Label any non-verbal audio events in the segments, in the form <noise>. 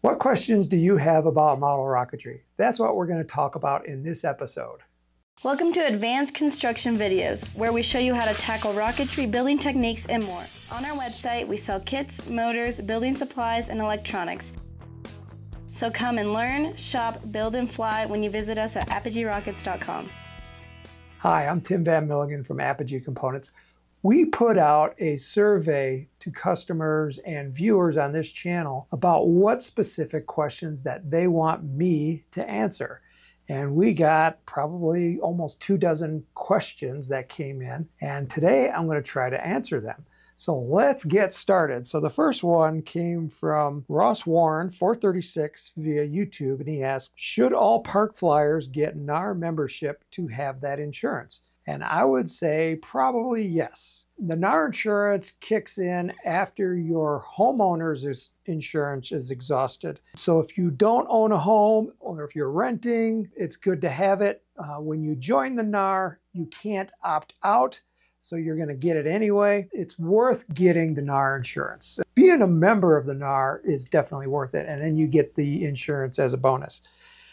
What questions do you have about model rocketry? That's what we're going to talk about in this episode. Welcome to Advanced Construction Videos, where we show you how to tackle rocketry, building techniques, and more. On our website, we sell kits, motors, building supplies, and electronics. So come and learn, shop, build, and fly when you visit us at apogeerockets.com. Hi, I'm Tim Van Milligan from Apogee Components. We put out a survey to customers and viewers on this channel about what specific questions that they want me to answer. And we got probably almost two dozen questions that came in. And today I'm going to try to answer them. So let's get started. So the first one came from Ross Warren, 436 via YouTube, and he asked, should all park flyers get NAR membership to have that insurance? And I would say probably yes. The NAR insurance kicks in after your homeowner's insurance is exhausted. So if you don't own a home or if you're renting, it's good to have it. Uh, when you join the NAR, you can't opt out. So you're going to get it anyway. It's worth getting the NAR insurance. Being a member of the NAR is definitely worth it. And then you get the insurance as a bonus.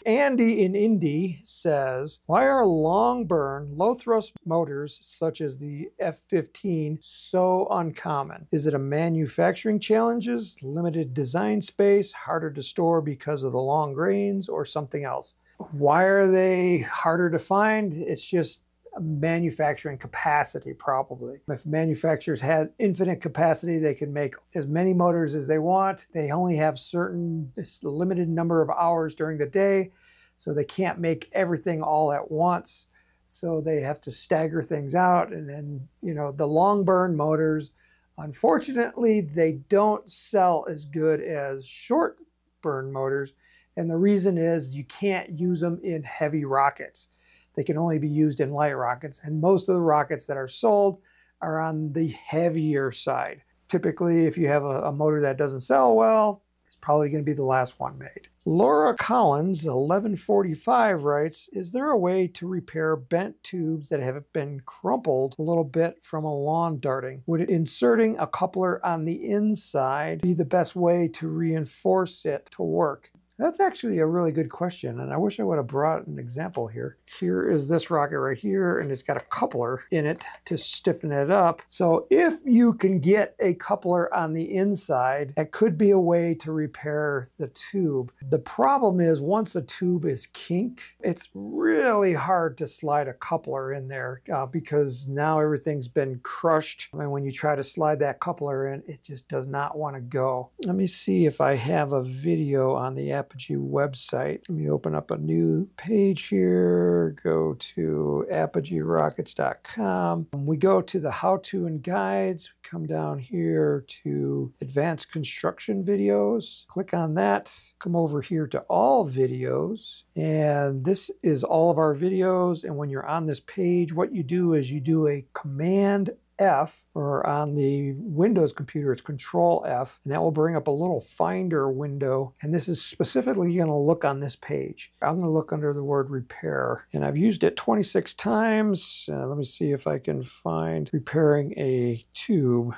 Andy in Indy says, Why are long burn, low thrust motors such as the F 15 so uncommon? Is it a manufacturing challenges, limited design space, harder to store because of the long grains, or something else? Why are they harder to find? It's just manufacturing capacity probably. If manufacturers had infinite capacity, they could make as many motors as they want. They only have certain limited number of hours during the day, so they can't make everything all at once. So they have to stagger things out and then, you know, the long burn motors, unfortunately, they don't sell as good as short burn motors. And the reason is you can't use them in heavy rockets. They can only be used in light rockets. And most of the rockets that are sold are on the heavier side. Typically, if you have a, a motor that doesn't sell well, it's probably going to be the last one made. Laura Collins, 1145, writes Is there a way to repair bent tubes that have been crumpled a little bit from a lawn darting? Would inserting a coupler on the inside be the best way to reinforce it to work? That's actually a really good question, and I wish I would have brought an example here. Here is this rocket right here, and it's got a coupler in it to stiffen it up. So if you can get a coupler on the inside, that could be a way to repair the tube. The problem is once a tube is kinked, it's really hard to slide a coupler in there uh, because now everything's been crushed. I mean, when you try to slide that coupler in, it just does not want to go. Let me see if I have a video on the app Apogee website. Let me open up a new page here, go to apogeerockets.com. We go to the how to and guides. We come down here to advanced construction videos. Click on that. Come over here to all videos. And this is all of our videos. And when you're on this page, what you do is you do a command F, or on the Windows computer, it's Control F, and that will bring up a little Finder window. And this is specifically going to look on this page. I'm going to look under the word repair, and I've used it 26 times. Uh, let me see if I can find repairing a tube.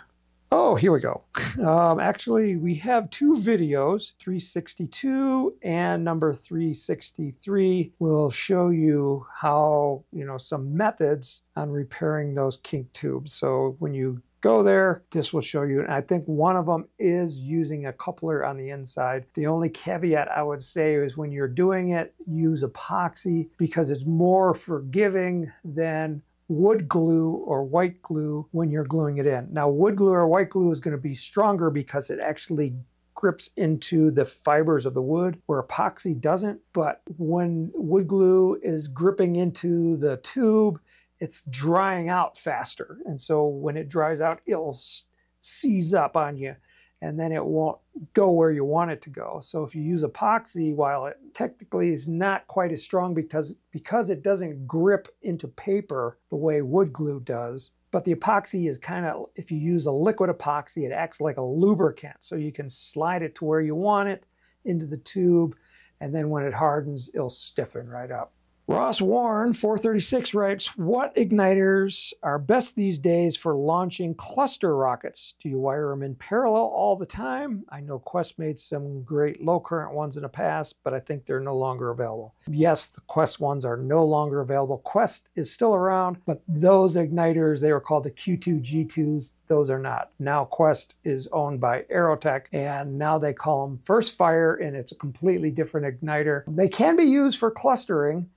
Oh, here we go. Um, actually, we have two videos, 362 and number 363 will show you how, you know, some methods on repairing those kink tubes. So when you go there, this will show you. And I think one of them is using a coupler on the inside. The only caveat I would say is when you're doing it, use epoxy because it's more forgiving than wood glue or white glue when you're gluing it in. Now, wood glue or white glue is going to be stronger because it actually grips into the fibers of the wood where epoxy doesn't. But when wood glue is gripping into the tube, it's drying out faster. And so when it dries out, it'll seize up on you and then it won't go where you want it to go. So if you use epoxy, while it technically is not quite as strong because, because it doesn't grip into paper the way wood glue does, but the epoxy is kind of, if you use a liquid epoxy, it acts like a lubricant. So you can slide it to where you want it into the tube, and then when it hardens, it'll stiffen right up. Ross Warren, 436, writes What igniters are best these days for launching cluster rockets? Do you wire them in parallel all the time? I know Quest made some great low current ones in the past, but I think they're no longer available. Yes, the Quest ones are no longer available. Quest is still around, but those igniters, they were called the Q2 G2s, those are not. Now Quest is owned by Aerotech, and now they call them First Fire, and it's a completely different igniter. They can be used for clustering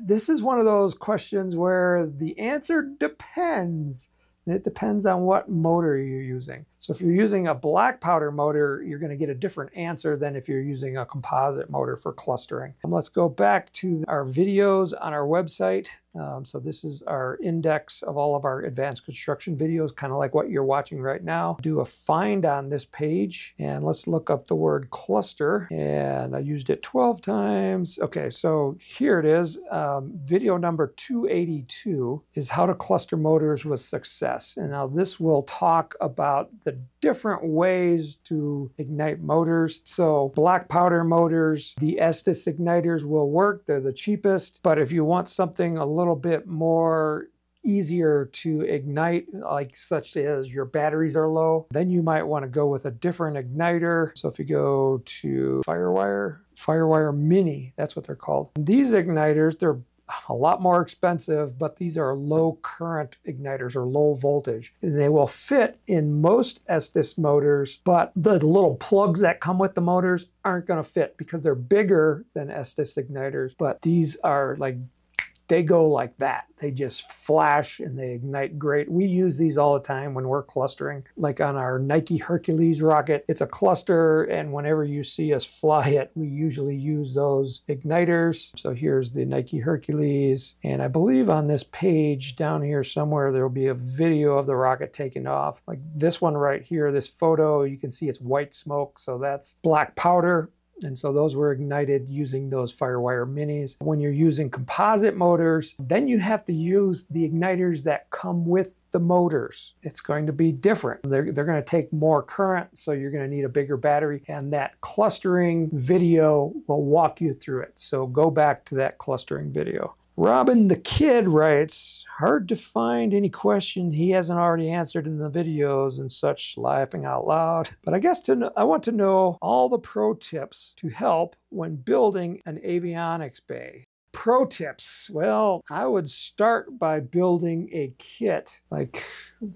this is one of those questions where the answer depends. And it depends on what motor you're using. So if you're using a black powder motor, you're going to get a different answer than if you're using a composite motor for clustering. Um, let's go back to our videos on our website. Um, so this is our index of all of our advanced construction videos, kind of like what you're watching right now. Do a find on this page and let's look up the word cluster. And I used it 12 times. Okay, so here it is. Um, video number 282 is how to cluster motors with success. And now this will talk about different ways to ignite motors. So black powder motors, the Estes igniters will work. They're the cheapest. But if you want something a little bit more easier to ignite, like such as your batteries are low, then you might want to go with a different igniter. So if you go to Firewire, Firewire Mini, that's what they're called. These igniters, they're a lot more expensive, but these are low current igniters or low voltage. They will fit in most Estes motors, but the little plugs that come with the motors aren't going to fit because they're bigger than Estes igniters. But these are like they go like that. They just flash and they ignite great. We use these all the time when we're clustering. Like on our Nike Hercules rocket, it's a cluster, and whenever you see us fly it, we usually use those igniters. So here's the Nike Hercules, and I believe on this page down here somewhere there will be a video of the rocket taking off. Like this one right here, this photo, you can see it's white smoke, so that's black powder. And so those were ignited using those Firewire minis. When you're using composite motors, then you have to use the igniters that come with the motors. It's going to be different. They're, they're going to take more current, so you're going to need a bigger battery. And that clustering video will walk you through it. So go back to that clustering video. Robin the Kid writes, hard to find any question he hasn't already answered in the videos and such, laughing out loud. But I guess to I want to know all the pro tips to help when building an avionics bay. Pro tips. Well, I would start by building a kit like,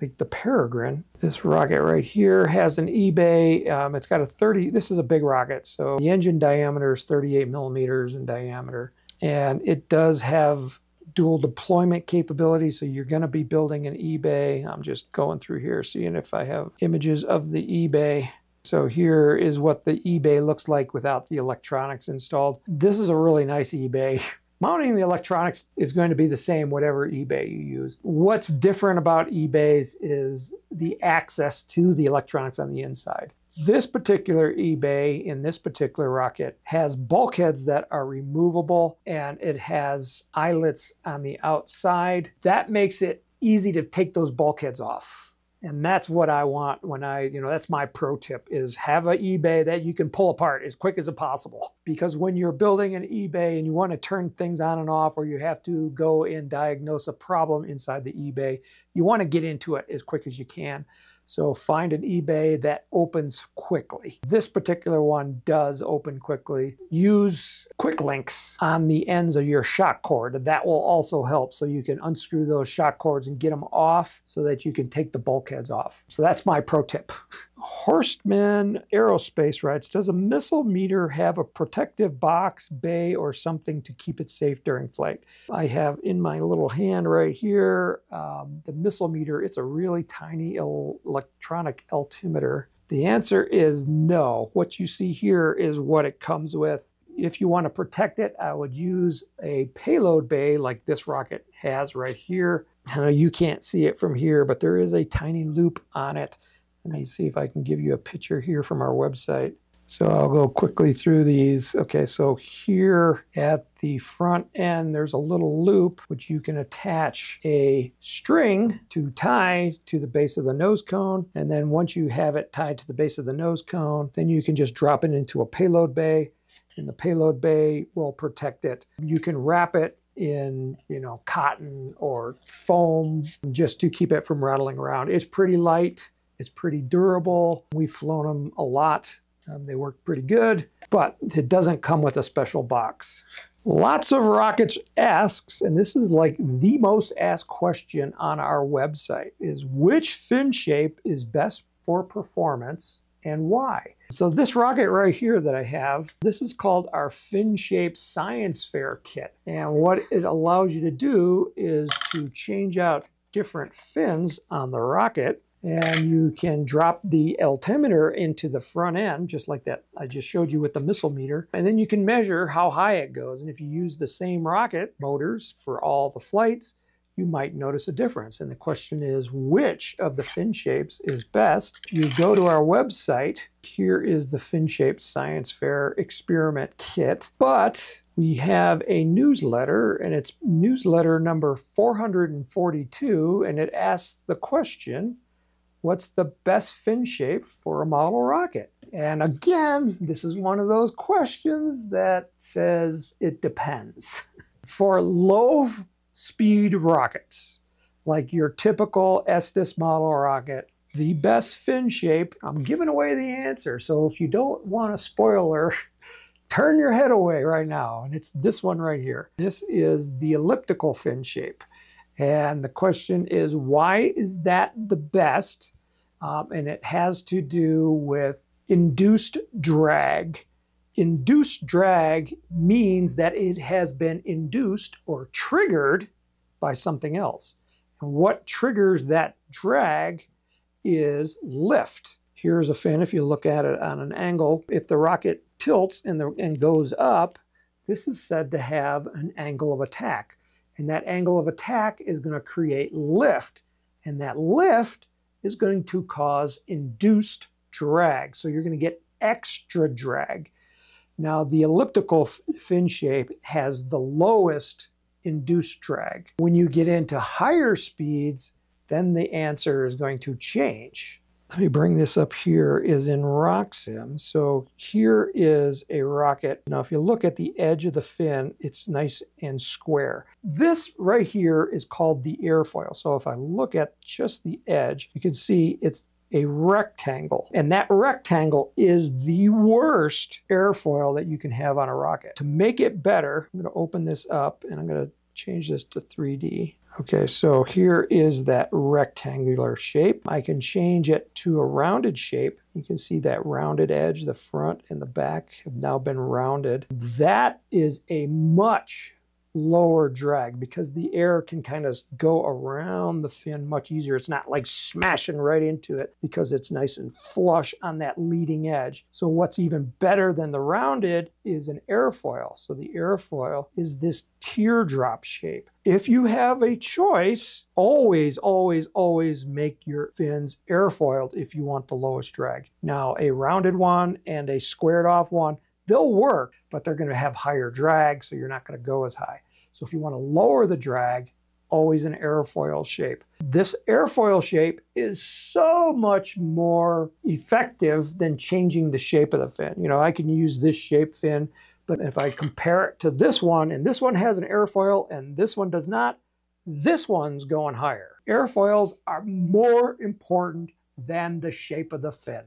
like the Peregrine. This rocket right here has an eBay. Um, it's got a 30, this is a big rocket, so the engine diameter is 38 millimeters in diameter and it does have dual deployment capability. So you're going to be building an eBay. I'm just going through here, seeing if I have images of the eBay. So here is what the eBay looks like without the electronics installed. This is a really nice eBay. <laughs> Mounting the electronics is going to be the same whatever eBay you use. What's different about eBays is the access to the electronics on the inside. This particular eBay in this particular rocket has bulkheads that are removable and it has eyelets on the outside. That makes it easy to take those bulkheads off. And that's what I want when I, you know, that's my pro tip is have an eBay that you can pull apart as quick as possible. Because when you're building an eBay and you want to turn things on and off, or you have to go and diagnose a problem inside the eBay, you want to get into it as quick as you can. So find an eBay that opens quickly. This particular one does open quickly. Use quick links on the ends of your shock cord. That will also help so you can unscrew those shock cords and get them off so that you can take the bulkheads off. So that's my pro tip. <laughs> Horstman Aerospace writes, does a missile meter have a protective box, bay, or something to keep it safe during flight? I have in my little hand right here um, the missile meter. It's a really tiny electronic altimeter. The answer is no. What you see here is what it comes with. If you want to protect it, I would use a payload bay like this rocket has right here. I know you can't see it from here, but there is a tiny loop on it let me see if I can give you a picture here from our website. So I'll go quickly through these. Okay, so here at the front end, there's a little loop which you can attach a string to tie to the base of the nose cone. And then once you have it tied to the base of the nose cone, then you can just drop it into a payload bay and the payload bay will protect it. You can wrap it in, you know, cotton or foam just to keep it from rattling around. It's pretty light. It's pretty durable. We've flown them a lot. Um, they work pretty good, but it doesn't come with a special box. Lots of Rockets asks, and this is like the most asked question on our website, is which fin shape is best for performance and why? So this rocket right here that I have, this is called our fin shape science fair kit. And what it allows you to do is to change out different fins on the rocket and you can drop the altimeter into the front end, just like that I just showed you with the missile meter. And then you can measure how high it goes. And if you use the same rocket motors for all the flights, you might notice a difference. And the question is, which of the fin shapes is best? You go to our website, here is the fin shape science fair experiment kit. But we have a newsletter, and it's newsletter number 442, and it asks the question, what's the best fin shape for a model rocket? And again, this is one of those questions that says it depends. For low speed rockets, like your typical Estes model rocket, the best fin shape, I'm giving away the answer. So if you don't want a spoiler, <laughs> turn your head away right now. And it's this one right here. This is the elliptical fin shape. And the question is, why is that the best? Um, and it has to do with induced drag. Induced drag means that it has been induced or triggered by something else. And what triggers that drag is lift. Here's a fin, if you look at it on an angle, if the rocket tilts and, the, and goes up, this is said to have an angle of attack. And that angle of attack is going to create lift. And that lift is going to cause induced drag. So you're going to get extra drag. Now, the elliptical fin shape has the lowest induced drag. When you get into higher speeds, then the answer is going to change let me bring this up here, is in RockSim. So here is a rocket. Now, if you look at the edge of the fin, it's nice and square. This right here is called the airfoil. So if I look at just the edge, you can see it's a rectangle. And that rectangle is the worst airfoil that you can have on a rocket. To make it better, I'm going to open this up and I'm going to change this to 3D. Okay, so here is that rectangular shape. I can change it to a rounded shape. You can see that rounded edge, the front and the back have now been rounded. That is a much lower drag because the air can kind of go around the fin much easier. It's not like smashing right into it because it's nice and flush on that leading edge. So what's even better than the rounded is an airfoil. So the airfoil is this teardrop shape. If you have a choice, always, always, always make your fins airfoiled if you want the lowest drag. Now, a rounded one and a squared off one, they'll work, but they're going to have higher drag, so you're not going to go as high. So if you want to lower the drag, always an airfoil shape. This airfoil shape is so much more effective than changing the shape of the fin. You know, I can use this shape fin, but if I compare it to this one, and this one has an airfoil and this one does not, this one's going higher. Airfoils are more important than the shape of the fin.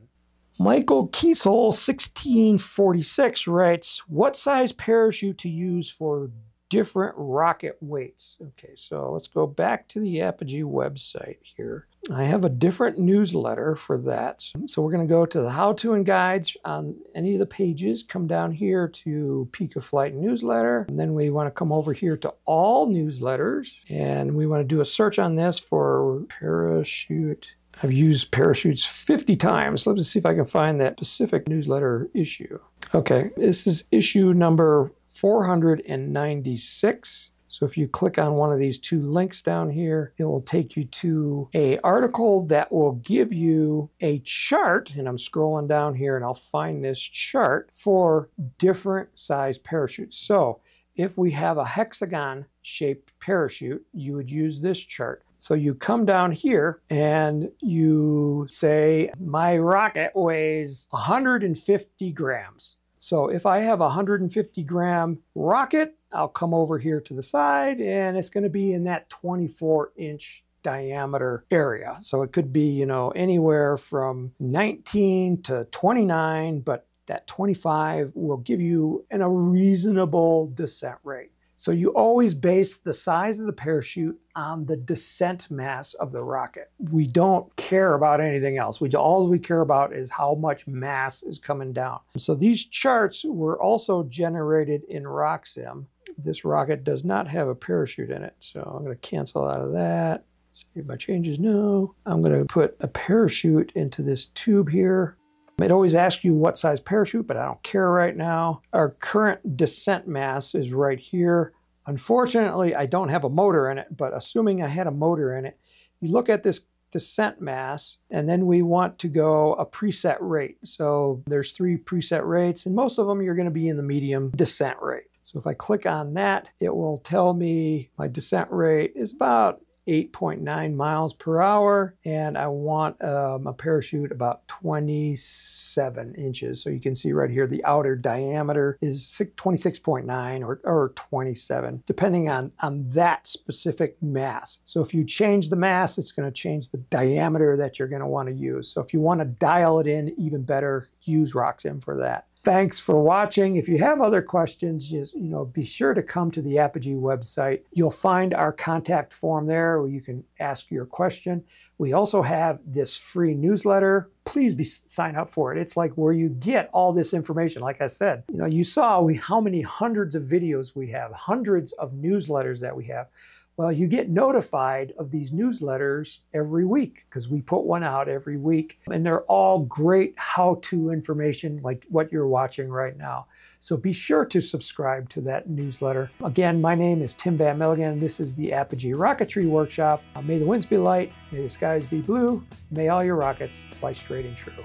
Michael Kiesel, 1646, writes, What size parachute to use for different rocket weights. Okay, so let's go back to the Apogee website here. I have a different newsletter for that. So we're going to go to the how-to and guides on any of the pages. Come down here to Peak of Flight newsletter. And then we want to come over here to all newsletters. And we want to do a search on this for parachute I've used parachutes 50 times. Let's see if I can find that specific newsletter issue. Okay, this is issue number 496. So if you click on one of these two links down here, it will take you to a article that will give you a chart, and I'm scrolling down here and I'll find this chart for different size parachutes. So if we have a hexagon shaped parachute, you would use this chart. So you come down here and you say, my rocket weighs 150 grams. So if I have a 150 gram rocket, I'll come over here to the side and it's going to be in that 24 inch diameter area. So it could be, you know, anywhere from 19 to 29, but that 25 will give you an, a reasonable descent rate. So you always base the size of the parachute on the descent mass of the rocket. We don't care about anything else. We all we care about is how much mass is coming down. So these charts were also generated in RockSim. This rocket does not have a parachute in it, so I'm going to cancel out of that. Save my changes. No. I'm going to put a parachute into this tube here. It always asks you what size parachute, but I don't care right now. Our current descent mass is right here. Unfortunately, I don't have a motor in it, but assuming I had a motor in it, you look at this descent mass, and then we want to go a preset rate. So there's three preset rates, and most of them you're going to be in the medium descent rate. So if I click on that, it will tell me my descent rate is about 8.9 miles per hour, and I want um, a parachute about 27 inches. So you can see right here the outer diameter is 26.9 or, or 27, depending on, on that specific mass. So if you change the mass, it's going to change the diameter that you're going to want to use. So if you want to dial it in even better, use RockSim for that. Thanks for watching. If you have other questions, just, you know, be sure to come to the Apogee website. You'll find our contact form there where you can ask your question. We also have this free newsletter. Please be sign up for it. It's like where you get all this information. Like I said, you know, you saw we how many hundreds of videos we have, hundreds of newsletters that we have. Well, you get notified of these newsletters every week because we put one out every week. And they're all great how to information like what you're watching right now. So be sure to subscribe to that newsletter. Again, my name is Tim Van Milligan. This is the Apogee Rocketry Workshop. May the winds be light, may the skies be blue, may all your rockets fly straight and true.